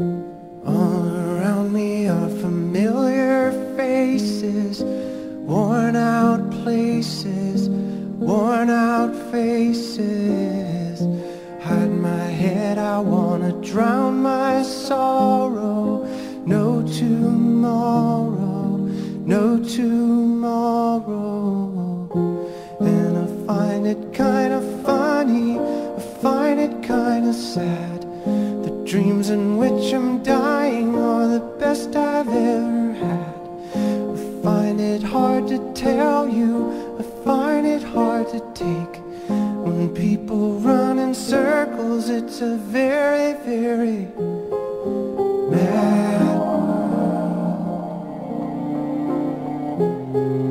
All around me are familiar faces, worn out places, worn out faces. Hide my head, I wanna drown my sorrow. No tomorrow, no tomorrow. And I find it kinda funny, I find it kinda sad. Dreams in which I'm dying are the best I've ever had. I find it hard to tell you, I find it hard to take. When people run in circles, it's a very, very mad. world